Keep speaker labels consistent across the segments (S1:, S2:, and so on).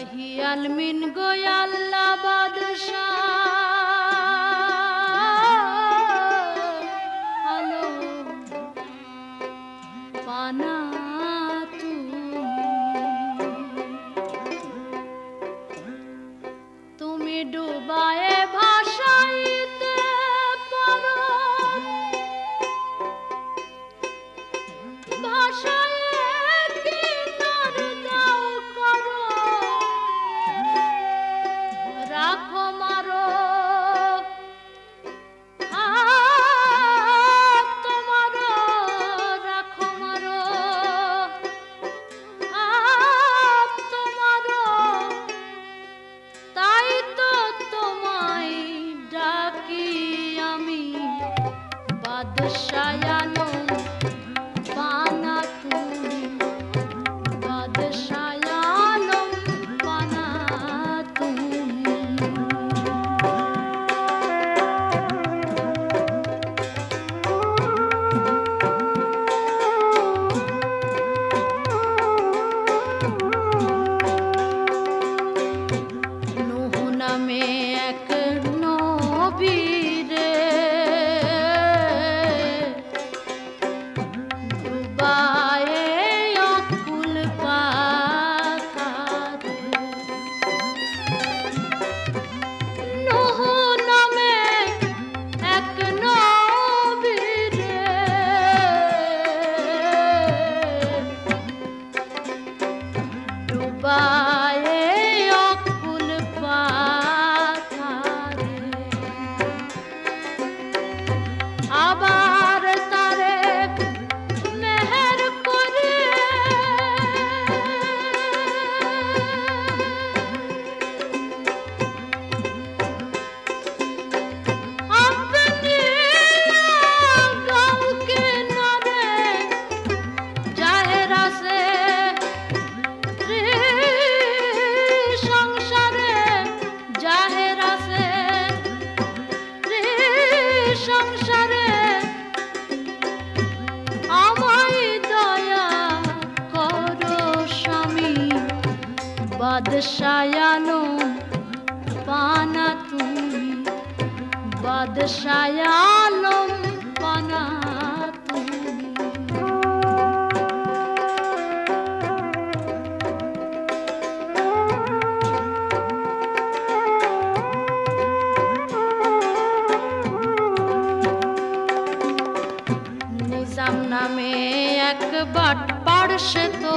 S1: ইলাহি আলমিন গোয়াল্লা বাদশাহ। Narayana বাদশায়ানো পানা তুমি বাদশায়ানো পানা নিজাম নামে এক বাট পারসে তো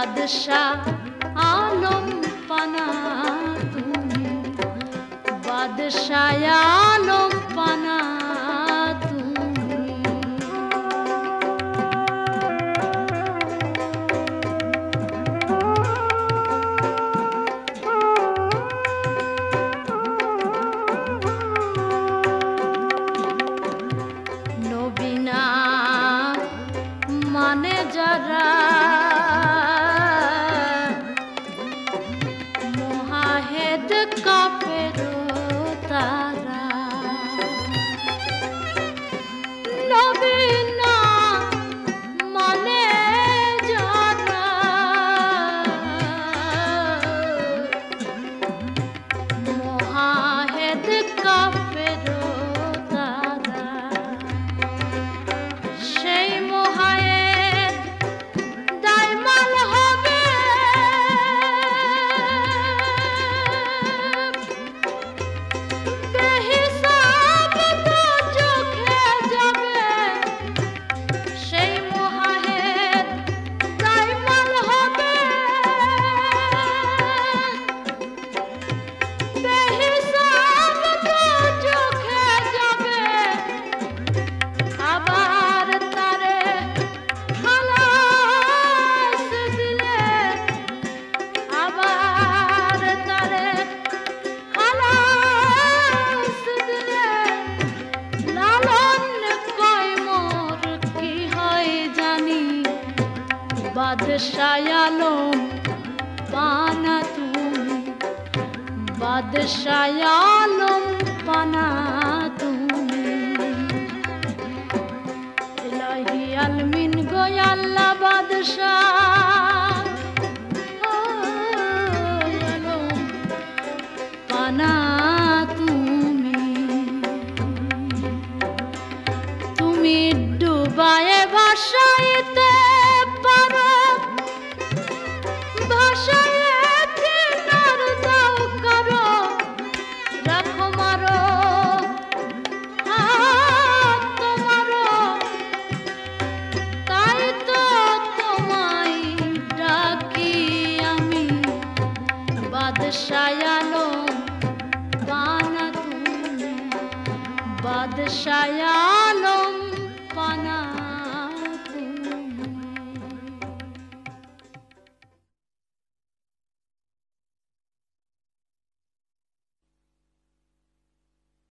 S1: বাদশাহ আলম পানা তুমি। বাদশাহ আলম পানা মানে যারা বাদশায়ালম পানা তুমি। বাদশায়ালম পানা তুমি। ইলাহি আলমিন গোয়াল্লা বাদশাহ। পানা তুমি। তুমি ডুবায়ে ভাসাইতে বাদশায়ালো বানা তুমি বাদশায়া